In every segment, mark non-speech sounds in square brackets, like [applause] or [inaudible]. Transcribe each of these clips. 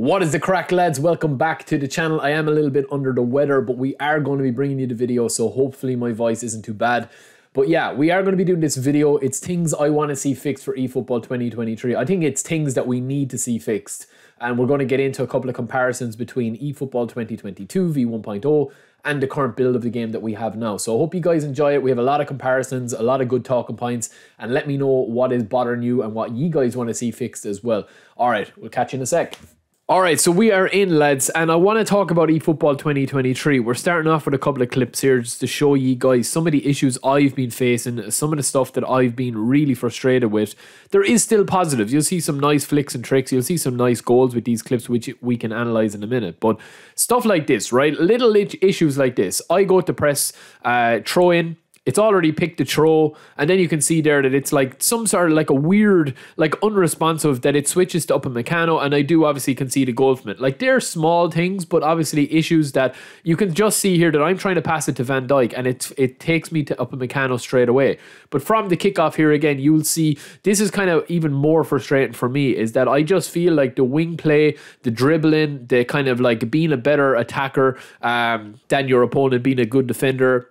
What is the crack, lads? Welcome back to the channel. I am a little bit under the weather, but we are going to be bringing you the video, so hopefully my voice isn't too bad. But yeah, we are going to be doing this video. It's things I want to see fixed for eFootball 2023. I think it's things that we need to see fixed. And we're going to get into a couple of comparisons between eFootball 2022 v1.0 and the current build of the game that we have now. So I hope you guys enjoy it. We have a lot of comparisons, a lot of good talking points, and let me know what is bothering you and what you guys want to see fixed as well. All right, we'll catch you in a sec. All right, so we are in, lads, and I want to talk about eFootball 2023. We're starting off with a couple of clips here just to show you guys some of the issues I've been facing, some of the stuff that I've been really frustrated with. There is still positives. You'll see some nice flicks and tricks. You'll see some nice goals with these clips, which we can analyze in a minute. But stuff like this, right? Little issues like this. I go to press uh, throw in it's already picked the throw, and then you can see there that it's like some sort of like a weird, like unresponsive that it switches to up a Upamecano, and I do obviously concede a goal from it. Like they're small things, but obviously issues that you can just see here that I'm trying to pass it to Van Dijk, and it it takes me to up a Upamecano straight away. But from the kickoff here again, you'll see this is kind of even more frustrating for me is that I just feel like the wing play, the dribbling, the kind of like being a better attacker um, than your opponent, being a good defender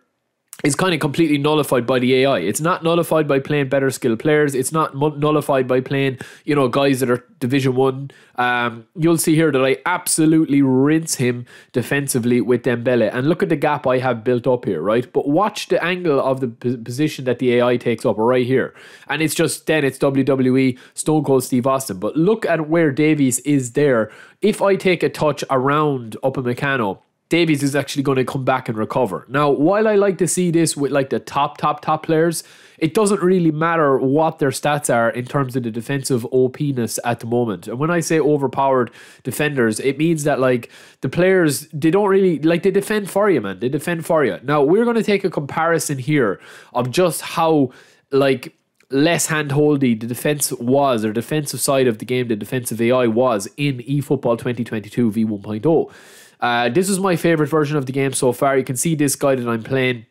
is kind of completely nullified by the AI. It's not nullified by playing better skilled players. It's not nullified by playing, you know, guys that are Division One. Um, you'll see here that I absolutely rinse him defensively with Dembele, and look at the gap I have built up here, right? But watch the angle of the position that the AI takes up right here, and it's just then it's WWE Stone Cold Steve Austin. But look at where Davies is there. If I take a touch around Upamecano Davies is actually going to come back and recover. Now, while I like to see this with like the top, top, top players, it doesn't really matter what their stats are in terms of the defensive OPness at the moment. And when I say overpowered defenders, it means that like the players, they don't really like they defend for you, man. They defend for you. Now, we're going to take a comparison here of just how like less handholdy the defense was, or defensive side of the game, the defensive AI was in eFootball 2022 v1.0. Uh, this is my favorite version of the game so far. You can see this guy that I'm playing.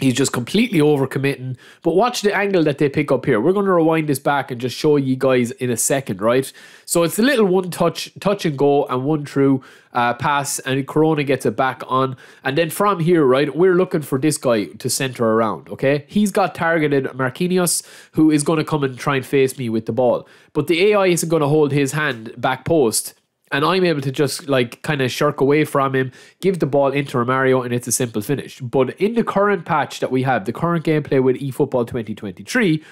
He's just completely overcommitting. But watch the angle that they pick up here. We're going to rewind this back and just show you guys in a second, right? So it's a little one touch, touch and go, and one through uh, pass, and Corona gets it back on. And then from here, right, we're looking for this guy to center around, okay? He's got targeted Marquinhos, who is going to come and try and face me with the ball. But the AI isn't going to hold his hand back post and I'm able to just like kind of shirk away from him, give the ball into Romario, and it's a simple finish. But in the current patch that we have, the current gameplay with eFootball 2023,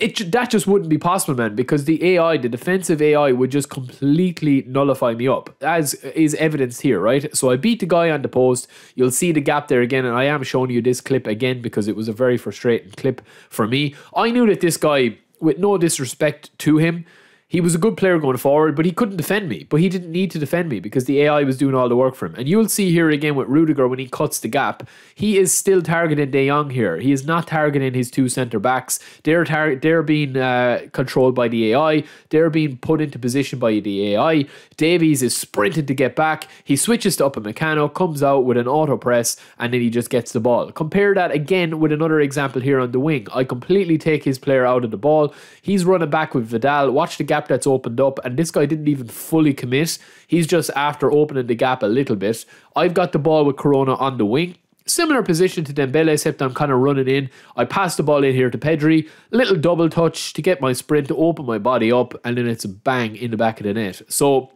it that just wouldn't be possible, man, because the AI, the defensive AI, would just completely nullify me up, as is evidenced here, right? So I beat the guy on the post. You'll see the gap there again, and I am showing you this clip again because it was a very frustrating clip for me. I knew that this guy, with no disrespect to him, he was a good player going forward, but he couldn't defend me. But he didn't need to defend me because the AI was doing all the work for him. And you'll see here again with Rudiger when he cuts the gap, he is still targeting De Jong here. He is not targeting his two centre backs. They're they're being uh, controlled by the AI. They're being put into position by the AI. Davies is sprinting to get back. He switches to Upamecano, comes out with an auto press, and then he just gets the ball. Compare that again with another example here on the wing. I completely take his player out of the ball. He's running back with Vidal. Watch the gap gap that's opened up, and this guy didn't even fully commit. He's just after opening the gap a little bit. I've got the ball with Corona on the wing. Similar position to Dembele, except I'm kind of running in. I pass the ball in here to Pedri. Little double touch to get my sprint to open my body up, and then it's a bang in the back of the net. So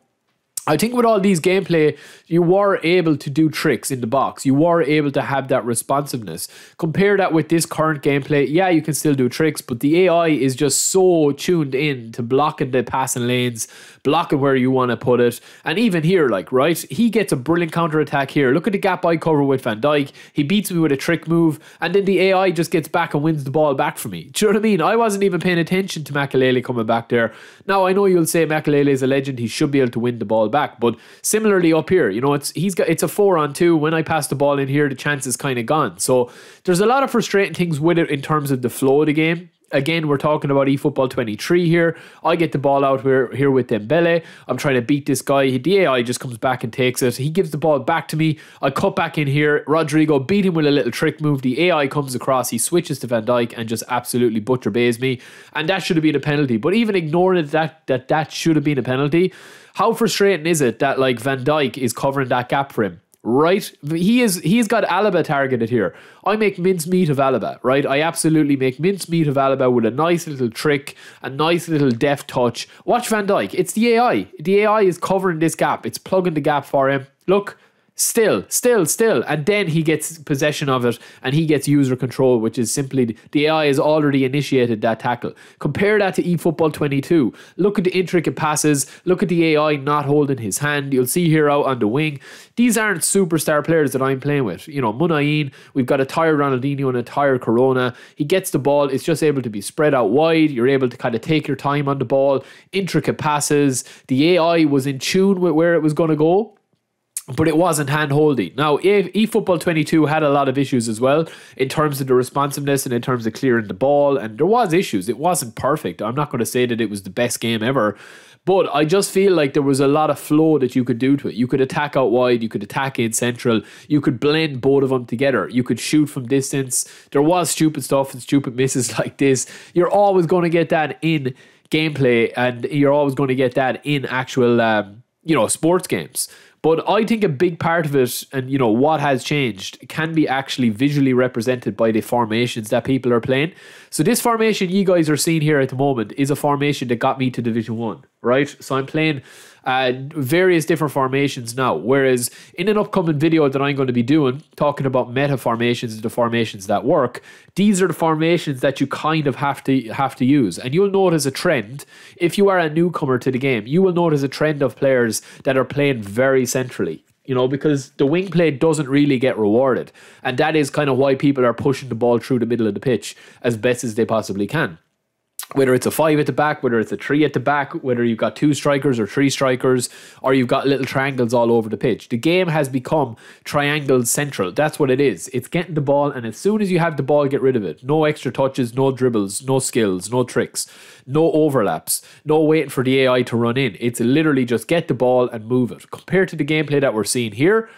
I think with all these gameplay, you were able to do tricks in the box. You were able to have that responsiveness. Compare that with this current gameplay. Yeah, you can still do tricks, but the AI is just so tuned in to blocking the passing lanes, blocking where you want to put it. And even here, like, right, he gets a brilliant counter attack here. Look at the gap I cover with Van Dijk. He beats me with a trick move, and then the AI just gets back and wins the ball back for me. Do you know what I mean? I wasn't even paying attention to Makelele coming back there. Now, I know you'll say Makelele is a legend. He should be able to win the ball back back. But similarly up here, you know, it's he's got it's a four on two. When I pass the ball in here, the chance is kind of gone. So there's a lot of frustrating things with it in terms of the flow of the game. Again, we're talking about eFootball 23 here. I get the ball out here, here with Dembele. I'm trying to beat this guy. The AI just comes back and takes it. He gives the ball back to me. I cut back in here. Rodrigo beat him with a little trick move. The AI comes across. He switches to Van Dijk and just absolutely butcher bays me. And that should have been a penalty. But even ignoring that that that should have been a penalty, how frustrating is it that like Van Dijk is covering that gap for him? Right? He is he's got Alaba targeted here. I make mincemeat of Alaba, right? I absolutely make mincemeat of Alaba with a nice little trick, a nice little deft touch. Watch Van Dijk. It's the AI. The AI is covering this gap. It's plugging the gap for him. Look, Still, still, still. And then he gets possession of it and he gets user control, which is simply the AI has already initiated that tackle. Compare that to eFootball 22. Look at the intricate passes. Look at the AI not holding his hand. You'll see here out on the wing. These aren't superstar players that I'm playing with. You know, Muniain, we've got a tired Ronaldinho and a tired Corona. He gets the ball. It's just able to be spread out wide. You're able to kind of take your time on the ball. Intricate passes. The AI was in tune with where it was going to go but it wasn't hand holding. Now, eFootball 22 had a lot of issues as well in terms of the responsiveness and in terms of clearing the ball, and there was issues. It wasn't perfect. I'm not going to say that it was the best game ever, but I just feel like there was a lot of flow that you could do to it. You could attack out wide, you could attack in central, you could blend both of them together. You could shoot from distance. There was stupid stuff and stupid misses [laughs] like this. You're always going to get that in gameplay, and you're always going to get that in actual, um, you know, sports games. But I think a big part of it, and you know what has changed, can be actually visually represented by the formations that people are playing. So this formation you guys are seeing here at the moment is a formation that got me to Division One, right? So I'm playing uh, various different formations now. Whereas in an upcoming video that I'm going to be doing, talking about meta formations and the formations that work, these are the formations that you kind of have to have to use. And you'll notice a trend if you are a newcomer to the game. You will notice a trend of players that are playing very centrally you know, because the wing play doesn't really get rewarded. And that is kind of why people are pushing the ball through the middle of the pitch as best as they possibly can whether it's a five at the back, whether it's a three at the back, whether you've got two strikers or three strikers, or you've got little triangles all over the pitch. The game has become triangle central. That's what it is. It's getting the ball, and as soon as you have the ball, get rid of it. No extra touches, no dribbles, no skills, no tricks, no overlaps, no waiting for the AI to run in. It's literally just get the ball and move it. Compared to the gameplay that we're seeing here,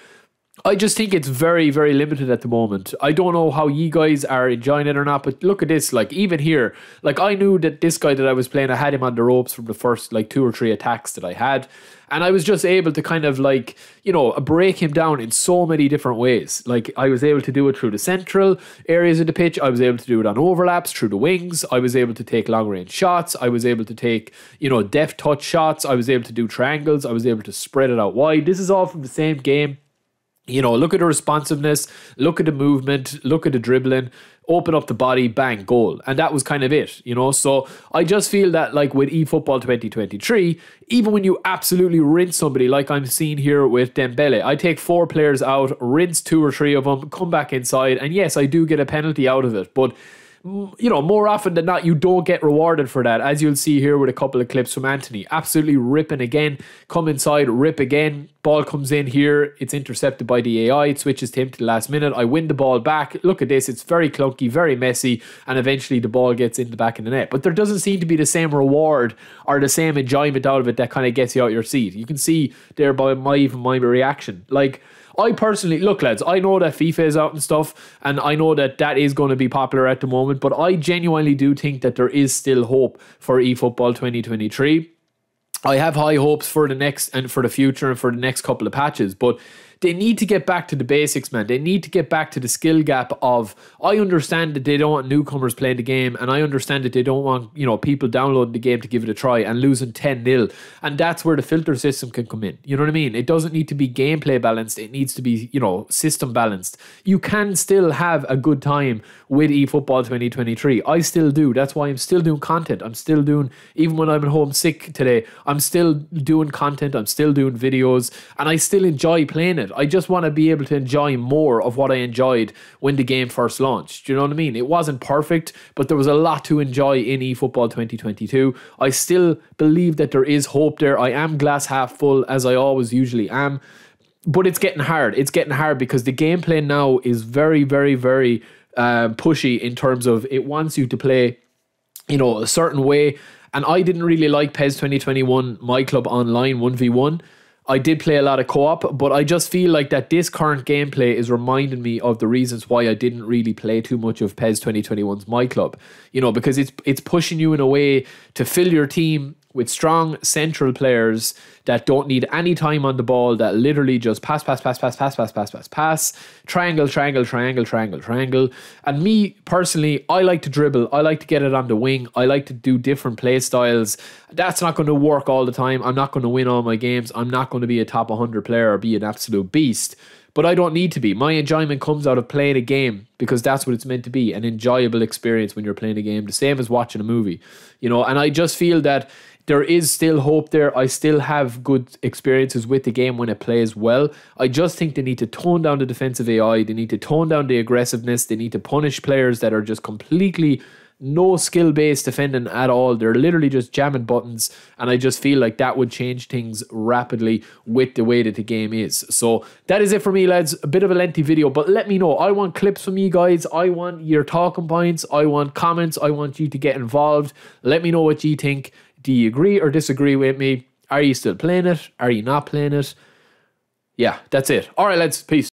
I just think it's very, very limited at the moment. I don't know how you guys are enjoying it or not, but look at this. Like, even here, like, I knew that this guy that I was playing, I had him on the ropes from the first, like, two or three attacks that I had. And I was just able to kind of, like, you know, break him down in so many different ways. Like, I was able to do it through the central areas of the pitch. I was able to do it on overlaps, through the wings. I was able to take long range shots. I was able to take, you know, deft touch shots. I was able to do triangles. I was able to spread it out wide. This is all from the same game you know, look at the responsiveness, look at the movement, look at the dribbling, open up the body, bang, goal. And that was kind of it, you know. So I just feel that, like with eFootball 2023, even when you absolutely rinse somebody, like I'm seeing here with Dembele, I take four players out, rinse two or three of them, come back inside, and yes, I do get a penalty out of it. But you know, more often than not, you don't get rewarded for that, as you'll see here with a couple of clips from Anthony. Absolutely ripping again, come inside, rip again. Ball comes in here, it's intercepted by the AI, it switches to him to the last minute. I win the ball back. Look at this, it's very clunky, very messy, and eventually the ball gets in the back of the net. But there doesn't seem to be the same reward or the same enjoyment out of it that kind of gets you out of your seat. You can see there by my even my reaction. Like, I personally look, lads. I know that FIFA is out and stuff, and I know that that is going to be popular at the moment. But I genuinely do think that there is still hope for eFootball 2023. I have high hopes for the next and for the future and for the next couple of patches, but they need to get back to the basics, man. They need to get back to the skill gap of I understand that they don't want newcomers playing the game, and I understand that they don't want, you know, people downloading the game to give it a try and losing 10 0. And that's where the filter system can come in. You know what I mean? It doesn't need to be gameplay balanced, it needs to be, you know, system balanced. You can still have a good time with eFootball 2023. I still do. That's why I'm still doing content. I'm still doing, even when I'm at home sick today, I'm still doing content, I'm still doing videos, and I still enjoy playing it it. I just want to be able to enjoy more of what I enjoyed when the game first launched. Do you know what I mean? It wasn't perfect, but there was a lot to enjoy in eFootball 2022. I still believe that there is hope there. I am glass half full, as I always usually am. But it's getting hard. It's getting hard because the gameplay now is very, very, very uh, pushy in terms of it wants you to play you know, a certain way. And I didn't really like PES 2021 My Club Online 1v1. I did play a lot of co-op, but I just feel like that this current gameplay is reminding me of the reasons why I didn't really play too much of PES 2021's My Club. You know, because it's it's pushing you in a way to fill your team with strong central players that don't need any time on the ball, that literally just pass, pass, pass, pass, pass, pass, pass, pass, pass, triangle, triangle, triangle, triangle, triangle. And me personally, I like to dribble. I like to get it on the wing. I like to do different play styles. That's not going to work all the time. I'm not going to win all my games. I'm not going to be a top 100 player or be an absolute beast but I don't need to be. My enjoyment comes out of playing a game because that's what it's meant to be an enjoyable experience when you're playing a game, the same as watching a movie, you know. And I just feel that there is still hope there. I still have good experiences with the game when it plays well. I just think they need to tone down the defensive AI. They need to tone down the aggressiveness. They need to punish players that are just completely no skill based defending at all. They're literally just jamming buttons. And I just feel like that would change things rapidly with the way that the game is. So that is it for me, lads. A bit of a lengthy video, but let me know. I want clips from you guys. I want your talking points. I want comments. I want you to get involved. Let me know what you think. Do you agree or disagree with me? Are you still playing it? Are you not playing it? Yeah, that's it. All right, lads. Peace.